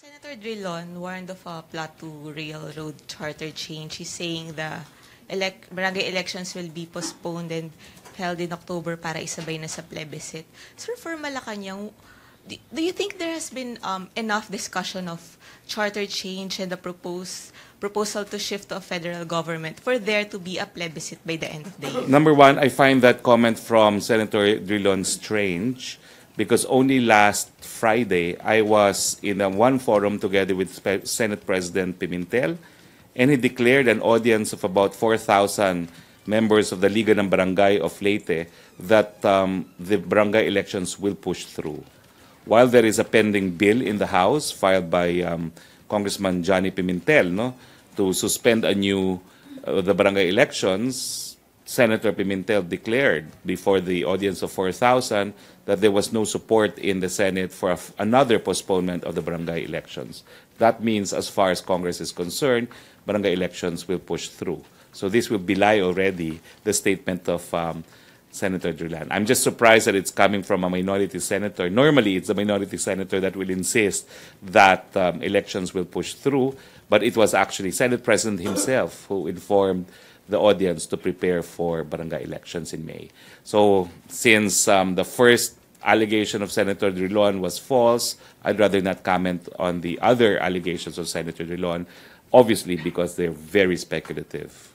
Senator Drilon warned of a plot to railroad charter change. He's saying the elec- barangay elections will be postponed and held in October para isabay na sa plebiscite. Sir, for Malacanang, do, you think there has been um, enough discussion of charter change and the propose, proposal to shift to a federal government for there to be a plebiscite by the end of the year? Number one, I find that comment from Senator Drilon strange because only last Friday I was in one forum together with Senate President Pimentel and he declared an audience of about 4,000 members of the Liga ng Barangay of Leyte that um, the barangay elections will push through. While there is a pending bill in the House filed by um, Congressman Johnny Pimentel no, to suspend anew uh, the barangay elections, Senator Pimentel declared before the audience of 4,000 that there was no support in the Senate for another postponement of the barangay elections. That means, as far as Congress is concerned, barangay elections will push through. So this will belie already the statement of um, Senator Drilon. I'm just surprised that it's coming from a minority senator. Normally, it's a minority senator that will insist that um, elections will push through, but it was actually Senate President himself who informed the audience to prepare for barangay elections in May. So, since um, the first allegation of Senator Drilon was false, I'd rather not comment on the other allegations of Senator Drilon, obviously because they're very speculative.